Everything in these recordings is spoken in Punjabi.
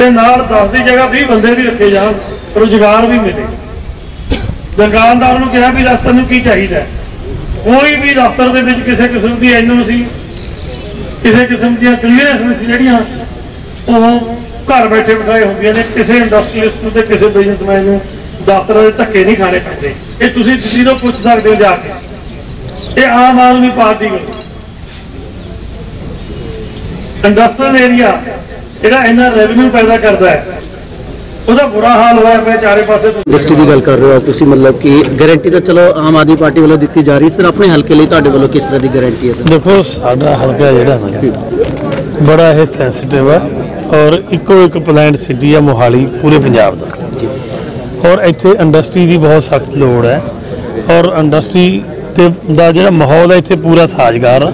ਤੇ ਨਾਲ 10 ਦੀ ਜਗ੍ਹਾ 20 ਬੰਦੇ ਵੀ ਰੱਖੇ ਜਾਣ, ਰੁਜ਼ਗਾਰ ਵੀ ਮਿਲੇ। ਦੁਕਾਨਦਾਰ ਨੂੰ ਕਿਹਾ ਵੀ ਰਸਤੇ ਨੂੰ ਕੀ ਚਾਹੀਦਾ ਕੋਈ ਵੀ ਦਫ਼ਤਰ ਦੇ ਵਿੱਚ ਕਿਸੇ ਕਿਸਮ ਦੀ ਐਨਓਸੀ, ਕਿਸੇ ਕਿਸਮ ਦੀਆਂ ਕਲੀਅਰੈਂਸ ਜਿਹੜੀਆਂ, ਉਹ ਘਰ ਬੈਠੇ ਬਿਠਾਏ ਹੁੰਦੀਆਂ ਨੇ, ਕਿਸੇ ਇੰਡਸਟਰੀਅਲਿਸਟ ਨੂੰ ਤੇ ਕਿਸੇ ਬਿਜ਼ਨਸਮੈਨ ਨੂੰ ਦਫ਼ਤਰਾਂ ਦੇ ਧੱਕੇ ਨਹੀਂ ਖਾਣੇ ਪੈਂਦੇ। ਇਹ ਤੁਸੀਂ ਦਿੱਲੀ ਤੋਂ ਪੁੱਛ ਸਕਦੇ ਹੋ ਜਾ ਕੇ। ਇਹ ਆਮ ਆਦਮੀ ਪਾਰਟੀ ਵੱਲੋਂ ਇੰਡਸਟਰੀਅਲ ਏਰੀਆ ਜਿਹੜਾ ਇਹਨਾਂ ਰੈਵਨਿਊ ਪੈਦਾ ਕਰਦਾ ਹੈ ਉਹਦਾ ਬੁਰਾ ਹਾਲ ਹੋਇਆ ਪਿਆ ਚਾਰੇ ਪਾਸੇ ਤੋਂ। ਇੰਡਸਟਰੀ ਦੀ ਗੱਲ ਕਰ ਰਹੇ ਹੋ ਤੁਸੀਂ ਮਤਲਬ ਕਿ ਗਾਰੰਟੀ ਤਾਂ ਚਲੋ ਆਮ ਆਦਮੀ ਪਾਰਟੀ ਵੱਲੋਂ ਦਿੱਤੀ ਜਾ ਰਹੀ ਸਰ ਆਪਣੇ ਹਲਕੇ ਲਈ ਤੁਹਾਡੇ ਵੱਲੋਂ ਕਿਸ ਤਰ੍ਹਾਂ ਦੀ ਗਾਰੰਟੀ ਹੈ ਸਰ? ਦੇਖੋ ਸਾਡਾ ਹਲਕਾ ਜਿਹੜਾ ਨਾ ਬੜਾ ਇਹ ਸੈਂਸਿਟਿਵ ਹੈ ਔਰ ਇੱਕੋ ਇੱਕ ਪਲਾਂਟ ਸਿਟੀ ਹੈ ਮੋਹਾਲੀ ਪੂਰੇ ਪੰਜਾਬ ਦਾ। ਔਰ ਇੱਥੇ ਇੰਡਸਟਰੀ ਦੀ ਬਹੁਤ ਸਖਤ ਲੋੜ ਹੈ ਔਰ ਇੰਡਸਟਰੀ ਤੇ ਦਾ ਜਿਹੜਾ ਮਾਹੌਲ ਹੈ ਇੱਥੇ ਪੂਰਾ ਸਾਜ਼ਗਾਰ ਆ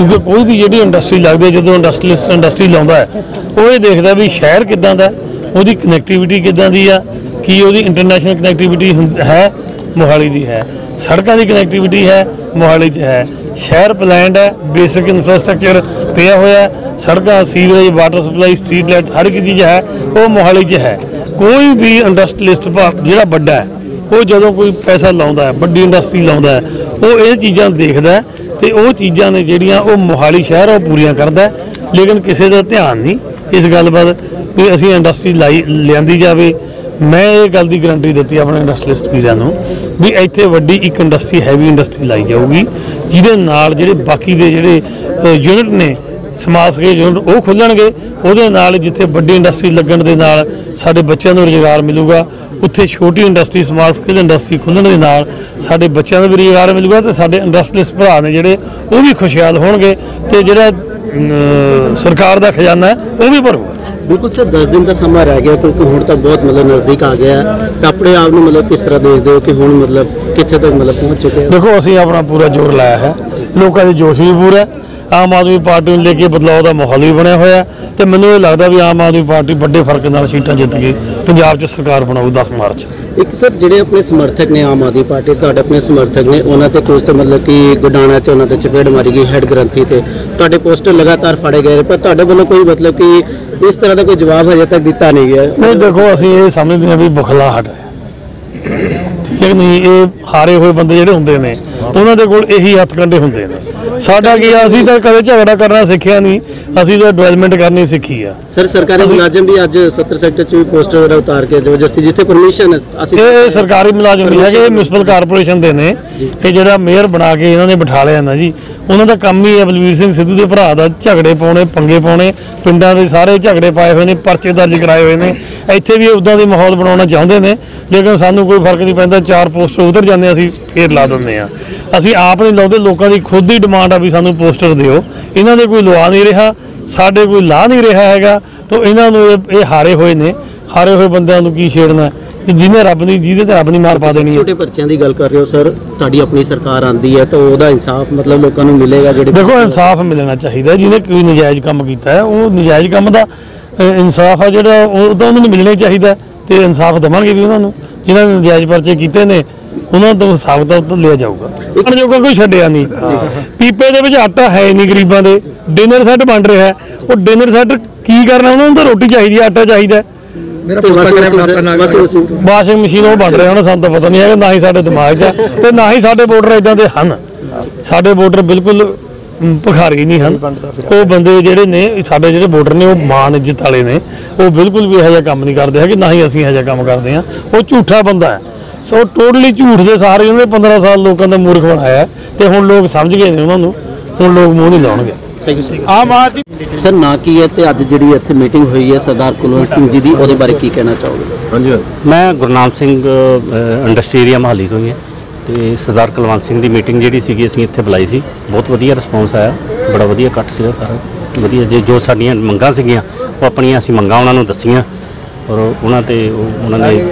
ਕਿਉਂਕਿ ਕੋਈ ਵੀ ਜਿਹੜੀ ਇੰਡਸਟਰੀ ਲੱਗਦੀ ਹੈ, ਜਦੋਂ ਇੰਡਸਟਰੀਲਿਸਟ ਇੰਡਸਟਰੀ ਲਾਉਂਦਾ ਹੈ, ਉਹ ਇਹ ਦੇਖਦਾ ਵੀ ਸ਼ਹਿਰ ਕਿੱਦਾਂ ਦਾ ਉਹਦੀ ਕਨੈਕਟੀਵਿਟੀ ਕਿੱਦਾਂ ਦੀ ਆ, ਕੀ ਉਹਦੀ ਇੰਟਰਨੈਸ਼ਨਲ ਕਨੈਕਟੀਵਿਟੀ ਹੈ ਮੋਹਾਲੀ ਦੀ ਹੈ। ਸੜਕਾਂ ਦੀ ਕਨੈਕਟੀਵਿਟੀ ਹੈ, ਮੋਹਾਲੀ 'ਚ ਹੈ। ਸ਼ਹਿਰ ਪਲਾਨਡ ਹੈ ਬੇਸਿਕ ਇਨਫਰਾਸਟ੍ਰਕਚਰ ਪਿਆ ਹੋਇਆ ਸੜਕਾਂ sewerage water supply street light ਹਰ ਇੱਕ ਚੀਜ਼ ਹੈ, ਉਹ ਮੋਹਾਲੀ 'ਚ ਹੈ। ਕੋਈ ਵੀ ਇੰਡਸਟਰੀਲਿਸਟ ਜਿਹੜਾ ਵੱਡਾ ਹੈ, ਉਹ ਜਦੋਂ ਕੋਈ ਪੈਸਾ ਲਾਉਂਦਾ ਹੈ, ਵੱਡੀ ਇੰਡਸਟਰੀ ਲਾਉਂਦਾ ਹੈ, ਉਹ ਇਹ ਚੀਜ਼ਾਂ ਦੇਖਦਾ ਤੇ ਉਹ ਚੀਜ਼ਾਂ ਨੇ ਜਿਹੜੀਆਂ ਉਹ ਮੋਹਾਲੀ ਸ਼ਹਿਰ ਆ, ਉਹ ਪੂਰੀਆਂ ਕਰਦਾ ਲੇਕਿਨ ਕਿਸੇ ਦਾ ਧਿਆਨ ਨਹੀਂ ਇਸ ਗੱਲ ਵੱਲ ਵੀ ਅਸੀਂ ਇੰਡਸਟਰੀ ਲਾਈ ਲਿਆਂਦੀ ਜਾਵੇ। ਮੈਂ ਇਹ ਗੱਲ ਦੀ ਗਰੰਟੀ ਦਿੱਤੀ ਆਪਣੇ ਇੰਡਸਟਰੀਲਿਸਟ ਵੀਰਾਂ ਨੂੰ ਵੀ ਇੱਥੇ ਵੱਡੀ ਇੱਕ ਇੰਡਸਟਰੀ ਹੈਵੀ ਇੰਡਸਟਰੀ ਲਾਈ ਜਾਊਗੀ ਜਿਹਦੇ ਨਾਲ ਜਿਹੜੇ ਬਾਕੀ ਦੇ ਜਿਹੜੇ ਯੂਨਿਟ ਨੇ ਸਮਾਜ ਸਕੇਲ ਯੂਨਿਟ ਉਹ ਖੁੱਲਣਗੇ। ਉਹਦੇ ਨਾਲ ਜਿੱਥੇ ਵੱਡੀ ਇੰਡਸਟਰੀ ਲੱਗਣ ਦੇ ਨਾਲ ਸਾਡੇ ਬੱਚਿਆਂ ਨੂੰ ਰੁਜ਼ਗਾਰ ਮਿਲੂਗਾ ਉੱਥੇ ਛੋਟੀ ਇੰਡਸਟਰੀ ਸਮਾਲ ਸਕੇਲ ਇੰਡਸਟਰੀ ਖੁੱਲਣ ਦੇ ਨਾਲ ਸਾਡੇ ਬੱਚਿਆਂ ਨੂੰ ਵੀ ਰੁਜ਼ਗਾਰ ਮਿਲੂਗਾ ਤੇ ਸਾਡੇ ਇੰਡਸਟਰੀਅਲਿਸਟ ਭਰਾ ਨੇ ਜਿਹੜੇ ਉਹ ਵੀ ਖੁਸ਼ਹਾਲ ਹੋਣਗੇ ਤੇ ਜਿਹੜਾ ਸਰਕਾਰ ਦਾ ਖਜ਼ਾਨਾ ਹੈ ਉਹ ਵੀ ਭਰੂਗਾ। ਬਿਲਕੁਲ ਸਰ 10 ਦਿਨ ਦਾ ਸਮਾਂ ਰਹਿ ਗਿਆ ਕਿਉਂਕਿ ਹੁਣ ਤਾਂ ਬਹੁਤ ਮਤਲਬ ਨਜ਼ਦੀਕ ਆ ਗਿਆ ਤਾਂ ਆਪਣੇ ਆਪ ਨੂੰ ਮਤਲਬ ਕਿਸ ਤਰ੍ਹਾਂ ਦੇਖਦੇ ਹੋ ਕਿ ਹੁਣ ਮਤਲਬ ਕਿੱਥੇ ਤੱਕ ਮਤਲਬ ਪਹੁੰਚ ਚੁੱਕੇ ਹੋ? ਦੇਖੋ ਅਸੀਂ ਆਪਣਾ ਪੂਰਾ ਜ਼ੋਰ ਲਾਇਆ ਹੈ। ਲੋਕਾਂ ਦੇ ਜੋਸ਼ ਵੀ ਪੂਰਾ ਹੈ। ਆਮ ਆਦਮੀ ਪਾਰਟੀ ਨੂੰ ਲੈ ਕੇ ਬਦਲਾਅ ਦਾ ਮਾਹੌਲ ਵੀ ਬਣਿਆ ਹੋਇਆ ਤੇ ਮੈਨੂੰ ਇਹ ਲੱਗਦਾ ਵੀ ਆਮ ਆਦਮੀ ਪਾਰਟੀ ਵੱਡੇ ਫ਼ਰਕ ਨਾਲ ਸੀਟਾਂ ਜਿੱਤ ਕੇ ਪੰਜਾਬ 'ਚ ਸਰਕਾਰ ਬਣਾਊ 10 ਮਾਰਚ ਇੱਕ ਸਰ ਜਿਹੜੇ ਆਪਣੇ ਸਮਰਥਕ ਨੇ ਆਮ ਆਦਮੀ ਪਾਰਟੀ ਤੁਹਾਡੇ ਆਪਣੇ ਸਮਰਥਕ ਨੇ ਉਹਨਾਂ ਤੇ ਕੁਝ ਤਾਂ ਮਤਲਬ ਕਿ ਗੁਡਾਣਾ ਚ ਉਹਨਾਂ ਤੇ ਚਪੇੜ ਮਾਰੀ ਗਈ ਹੈਡ ਗ੍ਰੰਥੀ ਤੇ। ਤੁਹਾਡੇ ਪੋਸਟਰ ਲਗਾਤਾਰ ਫਾੜੇ ਗਏ ਪਰ ਤੁਹਾਡੇ ਵੱਲੋਂ ਕੋਈ ਮਤਲਬ ਕਿ ਇਸ ਤਰ੍ਹਾਂ ਦਾ ਕੋਈ ਜਵਾਬ ਹਜੇ ਤੱਕ ਦਿੱਤਾ ਨਹੀਂ ਗਿਆ। ਨਹੀਂ ਦੇਖੋ ਅਸੀਂ ਇਹ ਸਮਝਦੇ ਹਾਂ ਵੀ ਬੁਖਲਾਹਟ ਹੈ। ਠੀਕ ਨਹੀਂ? ਇਹ ਹਾਰੇ ਹੋਏ ਬੰਦੇ ਜਿਹੜੇ ਹੁੰਦੇ ਨੇ ਉਹਨਾਂ ਦੇ ਕੋਲ ਇਹੀ ਹੱਥ ਕੰਡੇ ਹੁੰਦੇ ਨੇ। ਸਾਡਾ ਕੀ ਆ ਅਸੀਂ ਤਾਂ ਕਦੇ ਝਗੜਾ ਕਰਨਾ ਸਿੱਖਿਆ ਨਹੀਂ ਅਸੀਂ ਤਾਂ ਡਿਵੈਲਪਮੈਂਟ ਕਰਨੀ ਸਿੱਖੀ ਆ। ਸਰ ਸਰਕਾਰੀ ਮੁਲਾਜ਼ਮ ਵੀ ਅੱਜ 70 ਸੈਕਟਰ ਚ ਵੀ ਪੋਸਟਰ ਵਗੈਰਾ ਉਤਾਰ ਕੇ ਜ਼ਬਰਦਸਤੀ ਜਿੱਥੇ ਪਰਮਿਸ਼ਨ ਅਸੀਂ ਇਹ ਸਰਕਾਰੀ ਮੁਲਾਜ਼ਮ ਨਹੀਂ ਹੈਗੇ ਇਹ ਮਿਊਨਿਸਪਲ ਕਾਰਪੋਰੇਸ਼ਨ ਦੇ ਨੇ। ਇਹ ਜਿਹੜਾ ਮੇਅਰ ਬਣਾ ਕੇ ਇਹਨਾਂ ਨੇ ਬਿਠਾ ਲਿਆ ਨਾ ਜੀ ਉਹਨਾਂ ਦਾ ਕੰਮ ਹੀ ਹੈ ਬਲਵੀਰ ਸਿੰਘ ਸਿੱਧੂ ਦੇ ਭਰਾ ਦਾ ਝਗੜੇ ਪਾਉਣੇ ਪੰਗੇ ਪਾਉਣੇ ਪਿੰਡਾਂ ਦੇ ਸਾਰੇ ਝਗੜੇ ਪਾਏ ਹੋਏ ਨੇ ਪਰਚੇ ਦਰਜ ਕਰਾਏ ਹੋਏ ਨੇ। ਇੱਥੇ ਵੀ ਉਦਾਂ ਦੇ ਮਾਹੌਲ ਬਣਾਉਣਾ ਚਾਹੁੰਦੇ ਨੇ ਲੇਕਿਨ ਸਾਨੂੰ ਕੋਈ ਫ਼ਰਕ ਨਹੀਂ ਪੈਂਦਾ ਚਾਰ ਪੋਸਟਰ ਉਧਰ ਜਾਂਦੇ ਅਸੀਂ ਫੇਰ ਲਾ ਦਿੰਦੇ ਆ ਅਸੀਂ ਆਪ ਨਹੀਂ ਲਾਉਂਦੇ ਲੋਕਾਂ ਦੀ ਖੁਦ ਦੀ ਡਿਮਾਂਡ ਆ ਵੀ ਸਾਨੂੰ ਪੋਸਟਰ ਦਿਓ। ਇਹਨਾਂ ਦੇ ਕੋਈ ਲਵਾ ਨਹੀਂ ਰਿਹਾ ਸਾਡੇ ਕੋਈ ਲਾ ਨਹੀਂ ਰਿਹਾ ਹੈਗਾ ਤਾਂ ਇਹਨਾਂ ਨੂੰ ਇਹ ਹਾਰੇ ਹੋਏ ਨੇ। ਹਾਰੇ ਹੋਏ ਬੰਦਿਆਂ ਨੂੰ ਕੀ ਛੇੜਨਾ? ਤੇ ਜਿਹਨੇ ਰੱਬ ਨਹੀਂ ਜਿਹਦੇ ਤੇ ਰੱਬ ਨਹੀਂ ਮਾਰ ਪਾ ਦੇਣੀ ਹੈ ਛੋਟੇ ਪਰਚਿਆਂ ਦੀ ਗੱਲ ਕਰ ਰਹੇ ਹੋ ਸਰ ਤੁਹਾਡੀ ਆਪਣੀ ਸਰਕਾਰ ਆਂਦੀ ਹੈ ਤਾਂ ਉਹਦਾ ਇਨਸਾਫ ਮਤਲਬ ਲੋਕਾਂ ਨੂੰ ਮਿਲੇਗਾ ਜਿਹੜੇ ਦੇਖੋ ਇਨਸਾਫ ਮਿਲਣਾ ਚਾਹੀਦਾ ਜਿਹਨੇ ਕੋਈ ਨਜਾਇਜ਼ ਕੰਮ ਕੀਤਾ ਹੈ ਉਹ ਨਜਾਇਜ਼ ਕੰਮ ਦਾ ਇਨਸਾਫ ਆ ਜਿਹੜਾ ਉਹ ਤਾਂ ਉਹਨਾਂ ਨੂੰ ਮਿਲਣਾ ਚਾਹੀਦਾ ਤੇ ਇਨਸਾਫ ਦੇਵਾਂਗੇ ਵੀ ਉਹਨਾਂ ਨੂੰ। ਜਿਨ੍ਹਾਂ ਨੇ ਨਜਾਇਜ਼ ਪਰਚੇ ਕੀਤੇ ਨੇ ਉਹਨਾਂ ਤੋਂ ਹਿਸਾਬ ਤਾਂ ਉੱਤੇ ਲਿਆ ਜਾਊਗਾ। ਇੱਕ ਜੋਗਾ ਕੋਈ ਛੱਡਿਆ ਨਹੀਂ। ਪੀਪੇ ਦੇ ਵਿੱਚ ਆਟਾ ਹੈ ਨਹੀਂ ਗਰੀਬਾਂ ਦੇ। ਡਿਨਰ ਸੈੱਟ ਬਣ ਰਿਹਾ ਹੈ। ਉਹ ਡਿਨਰ ਸੈੱਟ ਕੀ ਕਰਨਾ? ਉਹਨਾਂ ਨੂੰ ਤਾਂ ਰੋਟੀ ਚਾਹੀਦੀ ਆਟਾ ਚਾਹੀਦਾ। ਮੇਰਾ ਵਾਸ਼ਿੰਗ ਵਾਸ਼ਿੰਗ ਮਸ਼ੀਨ ਉਹ ਬਣ ਰਿਹਾ ਉਹਨਾਂ ਸਾਨੂੰ ਤਾਂ ਪਤਾ ਨਹੀਂ ਹੈਗਾ ਨਾ ਹੀ ਸਾਡੇ ਦਿਮਾਗ 'ਚ ਤੇ ਨਾ ਹੀ ਸਾਡੇ ਵੋਟਰ ਇਦਾਂ ਦੇ ਹਨ। ਸਾਡੇ ਵੋਟਰ ਬਿਲਕੁਲ ਭਿਖਾਰੀ ਨਹੀਂ ਹਨ। ਉਹ ਬੰਦੇ ਜਿਹੜੇ ਨੇ ਸਾਡੇ ਜਿਹੜੇ ਵੋਟਰ ਨੇ ਉਹ ਮਾਨ ਇੱਜ਼ਤ ਵਾਲੇ ਨੇ। ਉਹ ਬਿਲਕੁਲ ਵੀ ਇਹੋ ਜਿਹਾ ਕੰਮ ਨਹੀਂ ਕਰਦੇ ਹੈਗੇ ਨਾ ਹੀ ਅਸੀਂ ਇਹੋ ਜਿਹਾ ਕੰਮ ਕਰਦੇ ਹਾਂ। ਉਹ ਝੂਠਾ ਬੰਦਾ ਹੈ। ਸੋ ਟੋਟਲੀ ਝੂਠ ਦੇ ਸਾਰੇ ਉਹਨੇ 15 ਸਾਲ ਲੋਕਾਂ ਦਾ ਮੂਰਖ ਬਣਾਇਆ ਤੇ ਹੁਣ ਲੋਕ ਸਮਝ ਗਏ ਨੇ ਉਹਨਾਂ ਨੂੰ ਹੁਣ ਲੋਕ ਮੂੰਹ ਨਹੀਂ ਲਾਉਣਗੇ। Thank you Aam Aadmi sir ਨਾ ਕੀ ਹੈ ਤੇ ਅੱਜ ਜਿਹੜੀ ਇੱਥੇ ਮੀਟਿੰਗ ਹੋਈ ਹੈ ਸਰਦਾਰ ਕੁਲਵੰਤ ਸਿੰਘ ਜੀ ਦੀ ਉਹਦੇ ਬਾਰੇ ਕੀ ਕਹਿਣਾ ਚਾਹੋਗੇ? ਮੈਂ ਗੁਰਨਾਮ ਸਿੰਘ ਇੰਡਸਟਰੀ ਏਰੀਆ ਮਹਾਲੀ ਤੋਂ ਹੀ ਹਾਂ ਤੇ ਸਰਦਾਰ ਕੁਲਵੰਤ ਸਿੰਘ ਦੀ ਮੀਟਿੰਗ ਜਿਹੜੀ ਸੀਗੀ ਅਸੀਂ ਇੱਥੇ ਬੁਲਾਈ ਸੀ। ਬਹੁਤ ਵਧੀਆ ਰਿਸਪੌਂਸ ਆਇਆ ਬੜਾ ਵਧੀਆ ਇਕੱਠ ਸੀਗਾ ਸਾਰਾ। ਵਧੀਆ ਜੇ ਜੋ ਸਾਡੀਆਂ ਮੰਗਾਂ ਸੀਗੀਆਂ ਉਹ ਆਪਣੀਆਂ ਅਸੀਂ ਮੰਗਾਂ ਉਹਨਾਂ ਨੂੰ ਦੱਸੀਆਂ। ਔਰ ਉਹਨਾਂ ਤੇ ਉਹ ਉਹਨਾਂ ਨੇ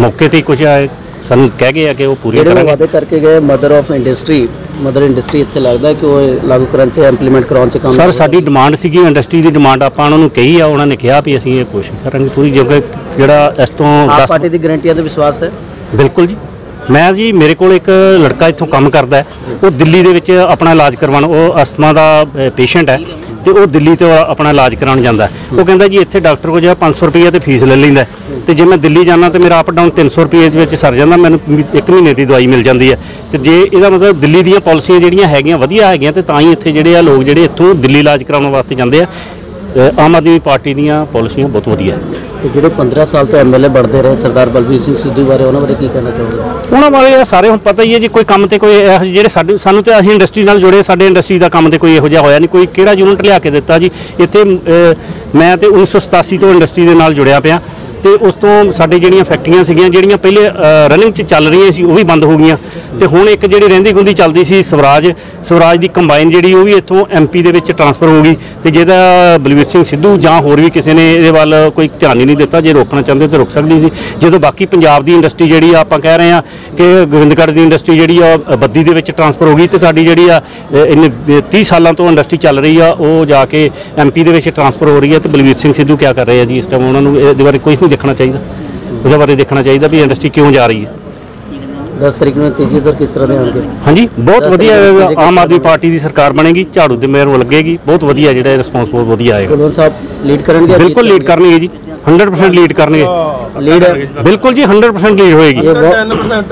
ਮੌਕੇ ਤੇ ਹੀ ਕੁਝ ਆਏ। ਸਾਨੂੰ ਕਹਿ ਗਏ ਆ ਕਿ ਉਹ ਪੂਰੀਆਂ ਜਿਹੜੇ ਕਰਾਂਗੇ। ਵਾਅਦੇ ਕਰਕੇ ਗਏ mother of industry mother industry ਇੱਥੇ ਲੱਗਦਾ ਕਿ ਉਹ ਲਾਗੂ ਕਰਨ ਚ ਇੰਪਲੀਮੈਂਟ ਕਰਾਉਣ ਚ ਕੰਮ ਸਰ ਸਾਡੀ ਡਿਮਾਂਡ ਸੀਗੀ ਇੰਡਸਟਰੀ ਦੀ ਡਿਮਾਂਡ ਆਪਾਂ ਉਹਨਾਂ ਨੂੰ ਕਹੀ ਆ ਉਹਨਾਂ ਨੇ ਕਿਹਾ ਵੀ ਅਸੀਂ ਇਹ ਕੋਸ਼ਿਸ਼ ਕਰਾਂਗੇ ਪੂਰੀ ਕਿਉਂਕਿ ਜਿਹੜਾ ਇਸ ਤੋਂ ਆਪ 10 ਪਾਰਟੀ ਦੀ ਗਾਰੰਟੀਆਂ ਤੇ ਵਿਸ਼ਵਾਸ ਹੈ? ਬਿਲਕੁਲ ਜੀ। ਮੈਂ ਜੀ ਮੇਰੇ ਕੋਲ ਇੱਕ ਲੜਕਾ ਇੱਥੋਂ ਕੰਮ ਕਰਦਾ ਹੈ। ਉਹ ਦਿੱਲੀ ਦੇ ਵਿੱਚ ਆਪਣਾ ਇਲਾਜ ਕਰਵਾਉਣ ਉਹ ਅਸਥਮਾ ਦਾ ਪੇਸ਼ੈਂਟ ਹੈ। ਤੇ ਉਹ ਦਿੱਲੀ ਤੋਂ ਆਪਣਾ ਇਲਾਜ ਕਰਾਉਣ ਜਾਂਦਾ ਉਹ ਕਹਿੰਦਾ ਜੀ ਇੱਥੇ ਡਾਕਟਰ ਕੋਲ ਜਿਹੜਾ 500 ਰੁਪਏ ਤੇ ਫੀਸ ਲੈ ਲੈਂਦਾ ਤੇ ਜੇ ਮੈਂ ਦਿੱਲੀ ਜਾਣਾ ਤੇ ਮੇਰਾ ਅਪ ਡਾਊਨ 300 ਰੁਪਏ ਦੇ ਵਿੱਚ ਸਰ ਜਾਂਦਾ, ਮੈਨੂੰ ਮ- ਇੱਕ ਮਹੀਨੇ ਦੀ ਦਵਾਈ ਮਿਲ ਜਾਂਦੀ ਹੈ। ਤੇ ਜੇ ਇਹਦਾ ਮਤਲਬ ਦਿੱਲੀ ਦੀਆਂ ਪਾਲਿਸੀਆਂ ਜਿਹੜੀਆਂ ਹੈਗੀਆਂ, ਵਧੀਆ ਹੈਗੀਆਂ, ਤੇ ਤਾਂ ਹੀ ਇੱਥੇ ਜਿਹੜੇ ਆ ਲੋਕ ਜਿਹੜੇ ਇੱਥੋਂ ਦਿੱਲੀ ਇਲਾਜ ਕਰਾਉਣ ਵਾਸਤੇ ਜਾਂਦੇ ਆ। ਆਮ ਆਦਮੀ ਪਾਰਟੀ ਦੀਆਂ ਪਾਲਿਸੀਆਂ ਬਹੁਤ ਵਧੀਆ ਹੈ। ਤੇ ਜਿਹੜੇ 15 ਸਾਲ ਤੋਂ ਐਮਐਲਏ ਬਣਦੇ ਰਹੇ ਸਰਦਾਰ ਬਲਬੀਰ ਸਿੰਘ ਸਿੱਧੂ ਬਾਰੇ ਉਹਨਾਂ ਬਾਰੇ ਕੀ ਕਹਿਣਾ ਚਾਹੋਗੇ? ਉਹਨਾਂ ਬਾਰੇ ਸਾਰੇ ਹੁਣ ਪਤਾ ਹੀ ਹੈ ਜੀ ਕੋਈ ਕੰਮ ਤੇ ਕੋਈ ਇਹੋ ਜਿਹੇ ਜਿਹੜੇ ਸਾਡੇ ਸਾਨੂੰ ਤੇ ਅਸੀਂ ਇੰਡਸਟਰੀ ਨਾਲ ਜੁੜੇ ਸਾਡੇ ਇੰਡਸਟਰੀ ਦਾ ਕੰਮ ਤੇ ਕੋਈ ਇਹੋ ਜਿਹਾ ਹੋਇਆ ਨਹੀਂ। ਕੋਈ ਕਿਹੜਾ ਯੂਨਿਟ ਲਿਆ ਕੇ ਦਿੱਤਾ ਜੀ? ਇੱਥੇ ਅਹ, ਮੈਂ ਤੇ 1987 ਤੋਂ ਇੰਡਸਟਰੀ ਦੇ ਨਾਲ ਜੁੜਿਆ ਪਿਆ। ਤੇ ਉਸ ਤੋਂ ਸਾਡੇ ਜਿਹੜੀਆਂ ਫੈਕਟਰੀਆਂ ਸੀਗੀਆਂ ਜਿਹੜੀਆਂ ਪਹਿਲੇ ਰਨਿੰਗ 'ਚ ਚੱਲ ਰਹੀਆਂ ਸੀ ਉਹ ਵੀ ਬੰਦ ਹੋ ਗਈਆਂ। ਤੇ ਹੁਣ ਇੱਕ ਜਿਹੜੀ ਰਹਿੰਦੀ ਗੁੰਦੀ ਚੱਲਦੀ ਸੀ ਸਵਰਾਜ ਸਵਰਾਜ ਦੀ ਕੰਬਾਈਨ ਜਿਹੜੀ ਉਹ ਵੀ ਇੱਥੋਂ ਐਮਪੀ ਦੇ ਵਿੱਚ ਟਰਾਂਸਫਰ ਹੋ ਗਈ। ਤੇ ਜਿਹਦਾ ਬਲਵੀਰ ਸਿੰਘ ਸਿੱਧੂ ਜਾਂ ਹੋਰ ਵੀ ਕਿਸੇ ਨੇ ਇਹਦੇ ਵੱਲ ਕੋਈ ਧਿਆਨ ਹੀ ਨਹੀਂ ਦਿੱਤਾ ਜੇ ਰੋਕਣਾ ਚਾਹੁੰਦੇ ਤਾਂ ਰੁਕ ਸਕਦੀ ਸੀ। ਜਦੋਂ ਬਾਕੀ ਪੰਜਾਬ ਦੀ ਇੰਡਸਟਰੀ ਜਿਹੜੀ ਆ ਆਪਾਂ ਕਹਿ ਰਹੇ ਆ ਕਿ ਗੋਬਿੰਦਗੜ੍ਹ ਦੀ ਇੰਡਸਟਰੀ ਜਿਹੜੀ ਆ ਅ, ਬੱਦੀ ਦੇ ਵਿੱਚ ਟਰਾਂਸਫਰ ਹੋ ਗਈ ਤੇ ਸਾਡੀ ਜਿਹੜੀ ਆ ਅ, ਇੰਨੇ 30 ਸਾਲਾਂ ਤੋਂ ਇੰਡਸਟਰੀ ਚੱਲ ਰਹੀ ਆ ਉਹ ਜਾ ਕੇ ਐਮਪੀ ਦੇ ਵਿੱਚ ਟਰਾਂਸਫਰ ਹੋ ਰਹੀ ਹੈ ਤੇ ਬਲਵੀਰ ਸਿੰਘ ਸਿੱਧੂ ਕੀ ਕਰ ਰਹੇ ਆ ਜੀ ਇਸ ਟਾਈਮ ਉਹਨਾਂ ਨੂੰ ਇਹਦੇ ਬਾਰੇ ਕੁਝ ਨਹੀਂ ਦੇਖਣਾ ਚਾਹੀਦਾ। ਉਹਦੇ ਬਾਰੇ ਦੇਖਣਾ ਚਾਹੀਦਾ ਵੀ ਇੰਡਸਟਰੀ ਕਿਉਂ ਜਾ ਰਹੀ ਹੈ। 10 ਤਰੀਕ ਨੂੰ ਤੀਜੀ ਸਰ ਕਿਸ ਤਰ੍ਹਾਂ ਦੇ ਹੋਣਗੇ ਹਾਂਜੀ ਬਹੁਤ ਵਧੀਆ ਨੂੰ ਆਮ ਆਦਮੀ ਪਾਰਟੀ ਦੀ ਸਰਕਾਰ ਬਣੇਗੀ ਝਾੜੂ ਦੇ ਮੇਰ ਲੱਗੇਗੀ ਬਹੁਤ ਵਧੀਆ ਜਿਹੜਾ ਰਿਸਪੌਂਸ ਬਹੁਤ ਵਧੀਆ ਆਏਗਾ। ਕੁਲਵੰਤ ਸਾਹਿਬ ਲੀਡ ਕਰਨਗੇ ਬਿਲਕੁਲ ਲੀਡ ਕਰਨਗੇ ਜੀ 100% ਲੀਡ ਕਰਨਗੇ। ਲੀਡ ਬਿਲਕੁਲ ਜੀ 100% ਲੀਡ ਹੋਏਗੀ।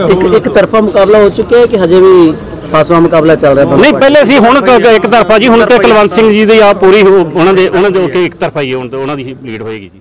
ਇੱਕ ਇੱਕ ਤਰਫਾ ਮੁਕਾਬਲਾ ਹੋ ਚੁੱਕਿਆ ਹੈ ਕਿ ਹਜੇ ਵੀ ਫਾਸਵਾ ਮੁਕਾਬਲਾ ਚੱਲ ਰਿਹਾ? ਨਹੀਂ ਪਹਿਲੇ ਸੀ ਹੁਣ ਇੱਕ ਤਰਫਾ ਜੀ ਹੁਣ ਤੇ ਕੁਲਵੰਤ ਸਿੰਘ ਜੀ ਦੀ ਆ ਪੂਰੀ ਉਹ- ਉਹਨਾਂ ਦੇ ਉਹਨਾਂ ਦੇ ਇੱਕ ਤਰਫਾ ਹੀ ਹੈ, ਹੁਣ ਤੇ ਉਹਨਾਂ ਦੀ ਲੀਡ ਹੋਏਗੀ ਜੀ।